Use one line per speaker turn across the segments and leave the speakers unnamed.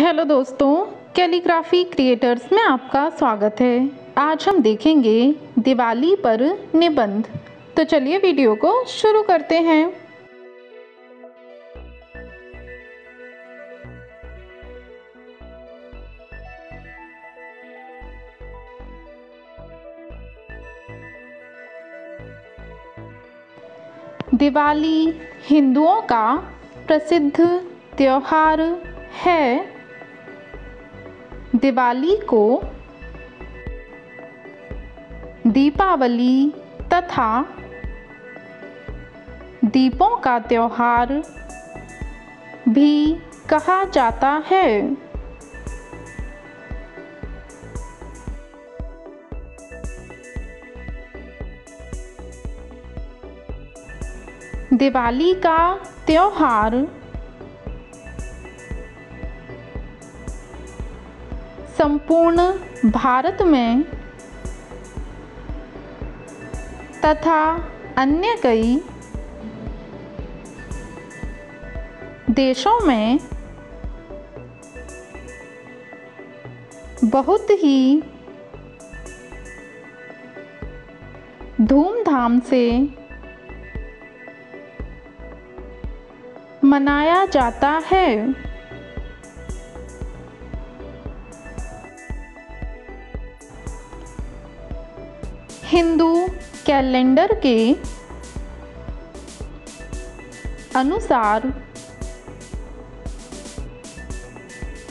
Hello दोस्तों, calligraphy creators में आपका स्वागत है। आज हम देखेंगे दिवाली पर निबंध। तो चलिए वीडियो को शुरू करते हैं। दिवाली हिंदुओं का प्रसिद्ध त्योहार है। दिवाली को दीपावली तथा दीपों का त्यौहार भी कहा जाता है। दिवाली का त्योहार संपूर्ण भारत में तथा अन्य कई देशों में बहुत ही धूमधाम से मनाया जाता है। हिंदू कैलेंडर के अनुसार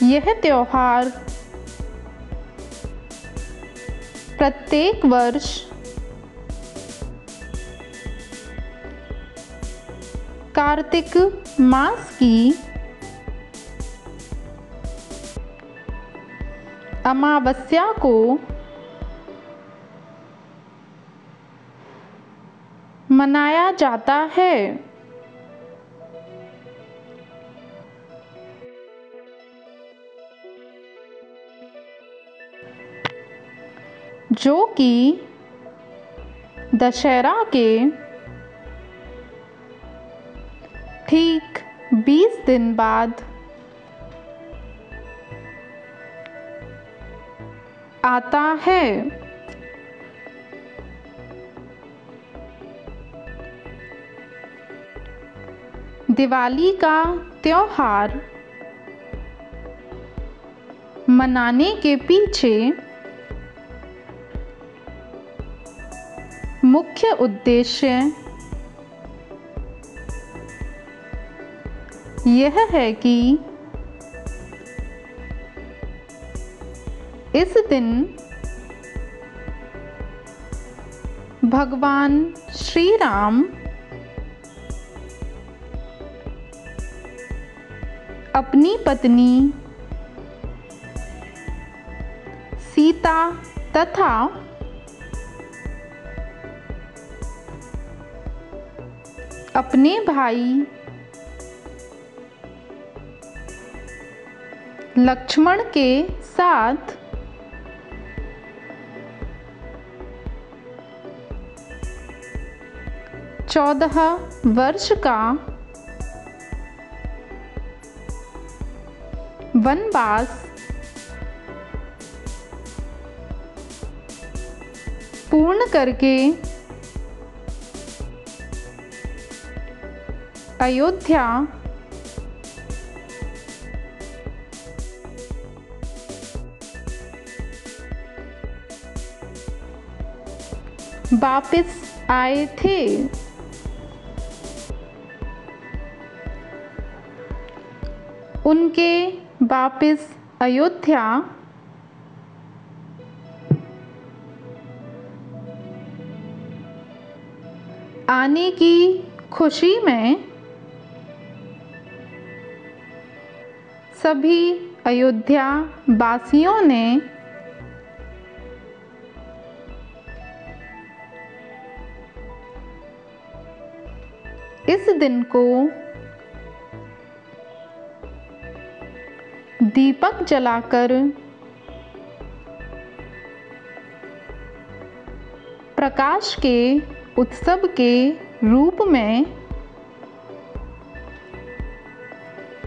यह त्यौहार प्रत्येक वर्ष कार्तिक मास की अमावस्या को मनाया जाता है। जो कि दशहरा के ठीक 20 दिन बाद आता है। दिवाली का त्योहार मनाने के पीछे मुख्य उद्देश्य यह है कि इस दिन भगवान श्री राम अपनी पत्नी सीता तथा अपने भाई लक्ष्मण के साथ चौदह वर्ष का वनवास पूर्ण करके अयोध्या। वापस आए थे। उनके वापस अयोध्या। आने की खुशी में सभी अयोध्या वासियों ने इस दिन को दीपक जलाकर प्रकाश के उत्सव के रूप में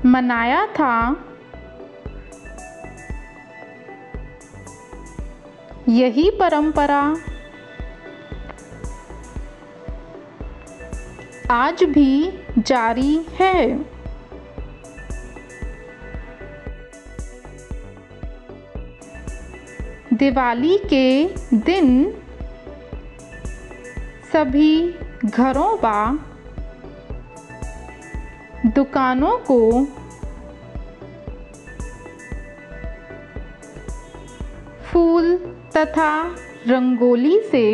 मनाया था। यही परंपरा आज भी जारी है। दिवाली के दिन सभी घरों व दुकानों को फूल तथा रंगोली से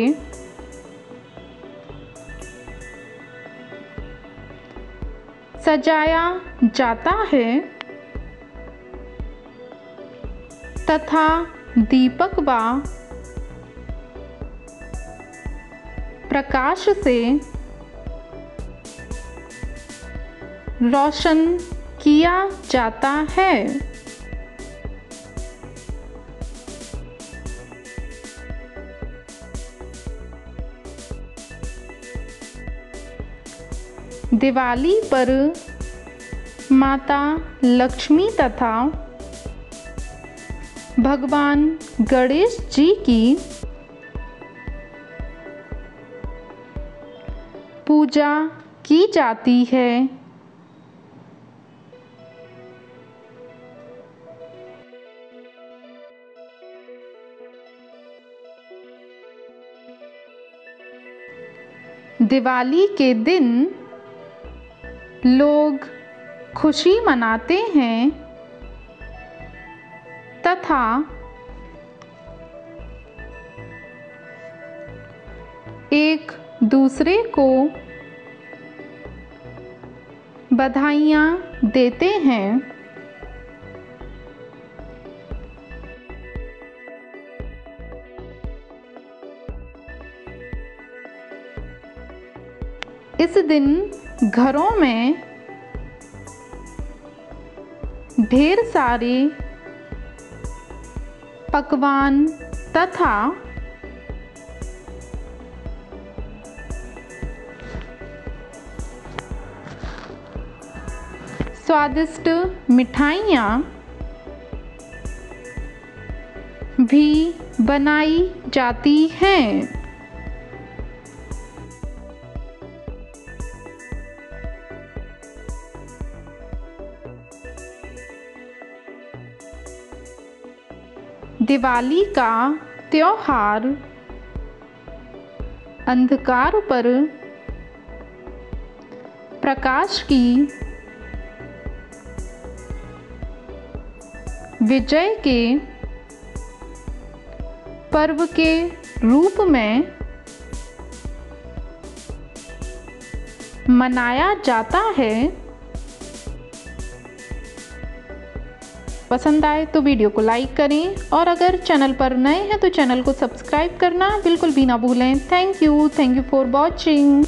सजाया जाता है तथा दीपक व प्रकाश से रोशन किया जाता है। दिवाली पर माता लक्ष्मी तथा भगवान गणेश जी की पूजा की जाती है। दिवाली के दिन लोग खुशी मनाते हैं। तथा एक दूसरे को बधाइयाँ देते हैं। इस दिन घरों में ढेर सारे पकवान तथा स्वादिष्ट मिठाइयाँ भी बनाई जाती हैं। दिवाली का त्योहार अंधकार पर प्रकाश की विजय के पर्व के रूप में मनाया जाता है। पसंद आए तो वीडियो को लाइक करें और अगर चैनल पर नए हैं तो चैनल को सब्सक्राइब करना बिल्कुल भी ना भूलें। Thank you thank you for watching